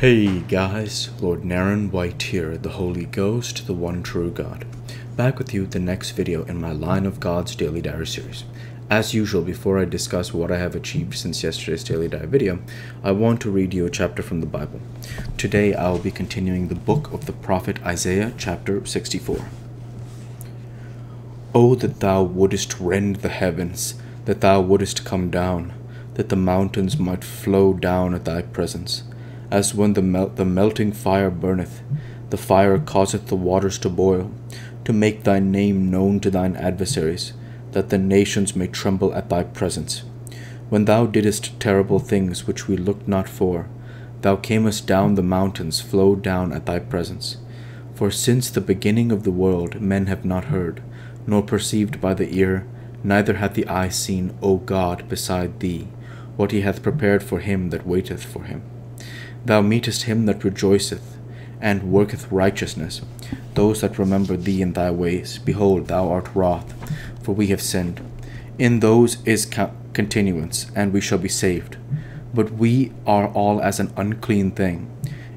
Hey guys, Lord Naren White here, the Holy Ghost, the one true God. Back with you the next video in my Lion of God's Daily Diary series. As usual, before I discuss what I have achieved since yesterday's Daily Diary video, I want to read you a chapter from the Bible. Today I will be continuing the book of the prophet Isaiah, chapter 64. Oh, that thou wouldest rend the heavens, that thou wouldest come down, that the mountains might flow down at thy presence as when the, mel- the melting fire burneth, the fire causeth the waters to boil, to make thy name known to thine adversaries, that the nations may tremble at thy presence. When thou didst terrible things which we looked not for, thou camest down the mountains, flowed down at thy presence. For since the beginning of the world men have not heard, nor perceived by the ear, neither hath the eye seen, O God, beside thee, what he hath prepared for him that waiteth for him. Thou meetest him that rejoiceth, and worketh righteousness, those that remember thee in thy ways. Behold, thou art wroth, for we have sinned. In those is continuance, and we shall be saved. But we are all as an unclean thing,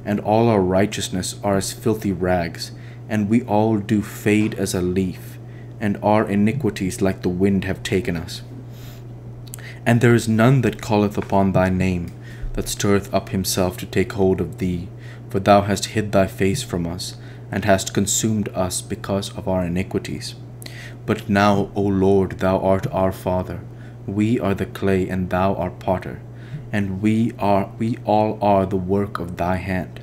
and all our righteousness are as filthy rags, and we all do fade as a leaf, and our iniquities like the wind have taken us. And there is none that calleth upon thy name that stirreth up himself to take hold of thee, for thou hast hid thy face from us, and hast consumed us because of our iniquities. But now, O Lord, thou art our Father, we are the clay, and thou art potter, and we are we all are the work of thy hand.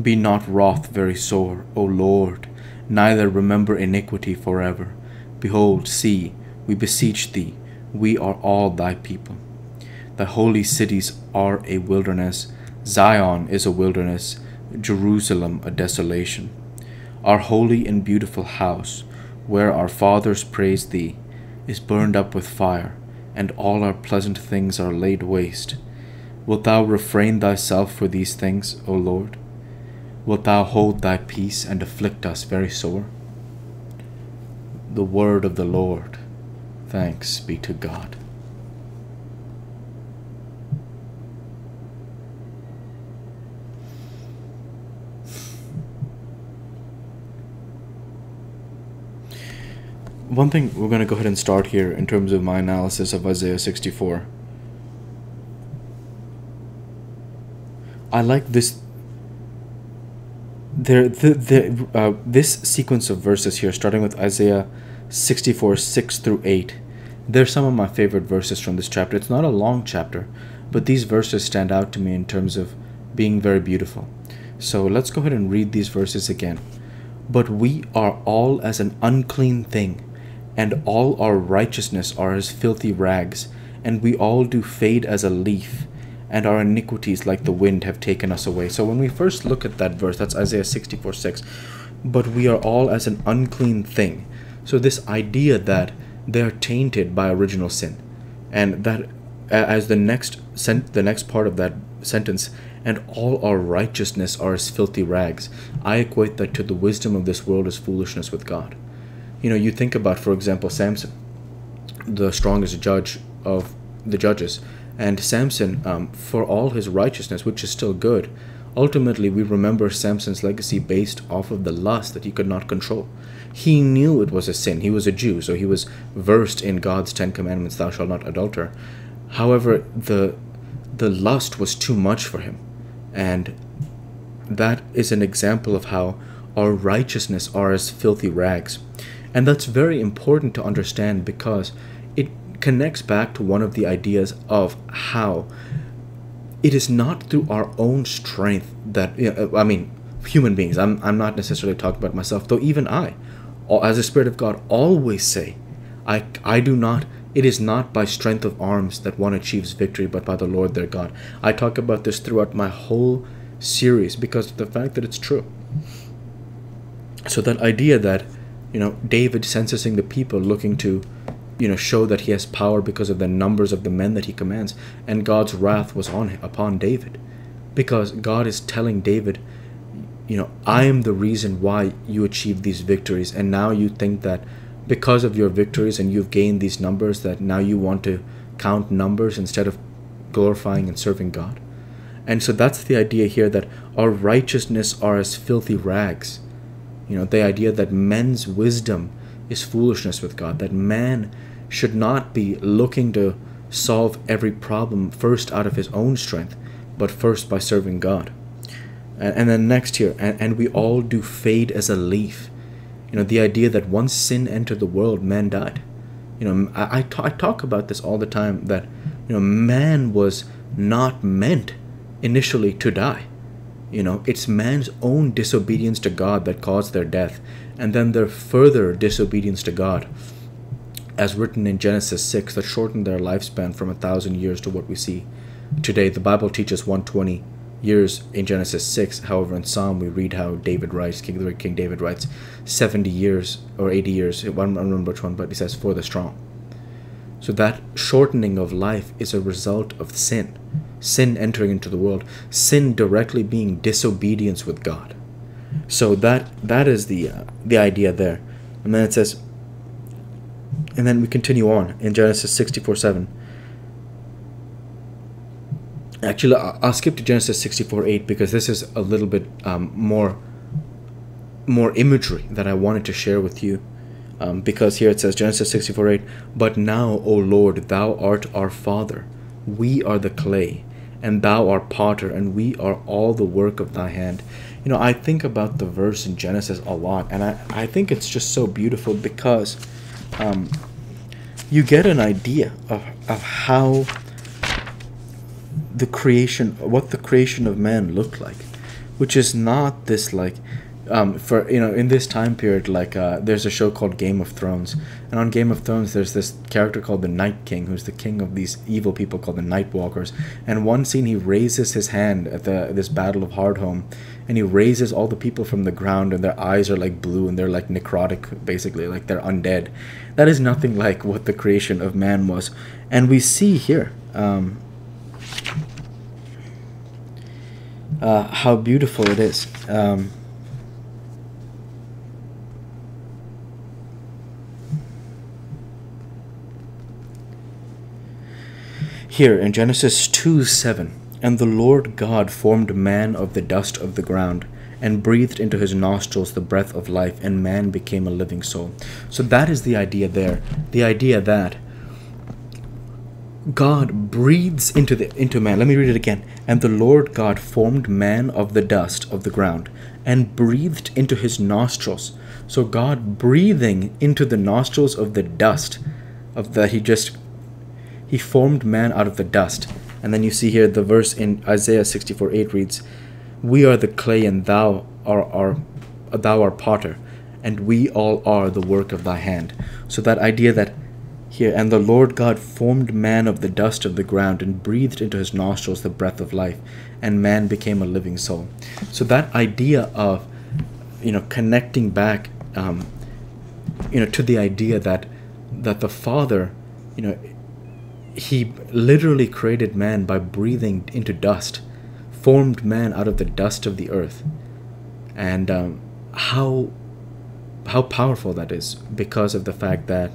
Be not wroth very sore, O Lord, neither remember iniquity forever. Behold, see, we beseech thee, we are all thy people. The holy cities are a wilderness. Zion is a wilderness. Jerusalem a desolation. Our holy and beautiful house, where our fathers praised thee, is burned up with fire, and all our pleasant things are laid waste. Wilt thou refrain thyself for these things, O Lord? Wilt thou hold thy peace and afflict us very sore? The word of the Lord. Thanks be to God. One thing we're going to go ahead and start here in terms of my analysis of Isaiah 64. I like this. There, the, the, uh, this sequence of verses here, starting with Isaiah 64, 6 through 8, they're some of my favorite verses from this chapter. It's not a long chapter, but these verses stand out to me in terms of being very beautiful. So let's go ahead and read these verses again. But we are all as an unclean thing and all our righteousness are as filthy rags, and we all do fade as a leaf, and our iniquities like the wind have taken us away. So when we first look at that verse, that's Isaiah 64 6, but we are all as an unclean thing. So this idea that they are tainted by original sin, and that as the next sent the next part of that sentence, and all our righteousness are as filthy rags, I equate that to the wisdom of this world as foolishness with God you know, you think about, for example, Samson, the strongest judge of the judges, and Samson, um, for all his righteousness, which is still good, ultimately we remember Samson's legacy based off of the lust that he could not control. He knew it was a sin. He was a Jew, so he was versed in God's Ten Commandments: "Thou shalt not adulter." However, the the lust was too much for him, and that is an example of how our righteousness are as filthy rags. And that's very important to understand because it connects back to one of the ideas of how it is not through our own strength that, you know, uh, I mean, human beings, I'm, I'm not necessarily talking about myself, though even I, as a Spirit of God, always say, I, I do not, it is not by strength of arms that one achieves victory, but by the Lord their God. I talk about this throughout my whole series because of the fact that it's true. So that idea that you know, David censusing the people, looking to, you know, show that he has power because of the numbers of the men that he commands, and God's wrath was on upon David, because God is telling David, you know, I am the reason why you achieved these victories, and now you think that because of your victories and you've gained these numbers that now you want to count numbers instead of glorifying and serving God. And so that's the idea here that our righteousness are as filthy rags. You know, the idea that men's wisdom is foolishness with God, that man should not be looking to solve every problem first out of his own strength, but first by serving God. And, and then next here, and, and we all do fade as a leaf. You know, the idea that once sin entered the world, man died. You know, I, I, I talk about this all the time that, you know, man was not meant initially to die. You know, it's man's own disobedience to God that caused their death, and then their further disobedience to God, as written in Genesis 6, that shortened their lifespan from a thousand years to what we see today. The Bible teaches 120 years in Genesis 6. However, in Psalm, we read how David writes, King, King David writes, 70 years or 80 years. I don't remember which one, but he says, for the strong. So that shortening of life is a result of sin sin entering into the world, sin directly being disobedience with God. So that that is the uh, the idea there. And then it says, and then we continue on in Genesis 64 7. Actually, I'll skip to Genesis 64 8 because this is a little bit um, more more imagery that I wanted to share with you. Um, because here it says Genesis 64 8, but now, O Lord, thou art our Father, we are the clay, and thou art potter, and we are all the work of thy hand. You know, I think about the verse in Genesis a lot, and I, I think it's just so beautiful because um, you get an idea of, of how the creation, what the creation of man looked like, which is not this like um, for you know in this time period like uh, there's a show called game of thrones. And on game of thrones there's this character called the night king who's the king of these evil people called the night walkers. And one scene he raises his hand at the this battle of hardhome and he raises all the people from the ground and their eyes are like blue and they're like necrotic basically like they're undead. That is nothing like what the creation of man was. And we see here um, uh, how beautiful it is. Um, Here in Genesis 2 7, and the Lord God formed man of the dust of the ground and breathed into his nostrils the breath of life, and man became a living soul. So that is the idea there. The idea that God breathes into the into man. Let me read it again. And the Lord God formed man of the dust of the ground and breathed into his nostrils. So God breathing into the nostrils of the dust of that he just he formed man out of the dust. And then you see here the verse in Isaiah 64 8 reads, We are the clay, and thou art our, thou art potter, and we all are the work of thy hand. So that idea that here, and the Lord God formed man of the dust of the ground and breathed into his nostrils the breath of life, and man became a living soul. So that idea of, you know, connecting back, um, you know, to the idea that that the Father, you know, he literally created man by breathing into dust, formed man out of the dust of the earth. And um, how how powerful that is because of the fact that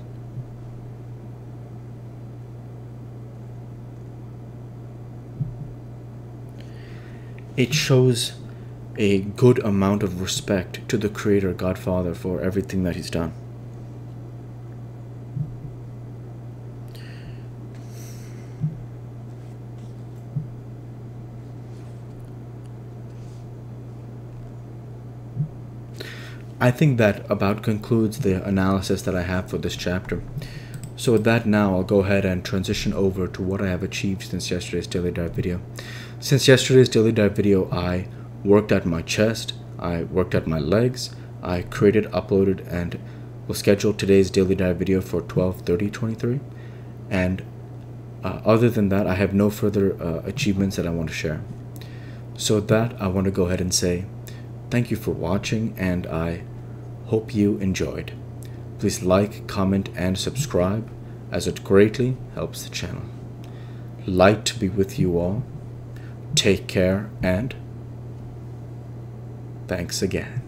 it shows a good amount of respect to the creator godfather for everything that he's done I think that about concludes the analysis that I have for this chapter. So with that now, I'll go ahead and transition over to what I have achieved since yesterday's daily diary video. Since yesterday's daily diary video, I worked at my chest, I worked at my legs, I created, uploaded, and will schedule today's daily diary video for 12:30:23. And uh, other than that, I have no further uh, achievements that I want to share. So with that, I want to go ahead and say Thank you for watching and I hope you enjoyed. Please like, comment, and subscribe as it greatly helps the channel. Light to be with you all. Take care and thanks again.